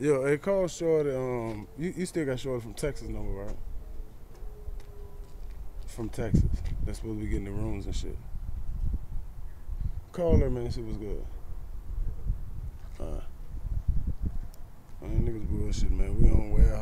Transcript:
Yo, it called Shorty. Um, you, you still got Shorty from Texas number, right? From Texas. That's supposed to be getting the rooms and shit. Call her, man. She was good. Uh, man, niggas bullshit, man. We on way.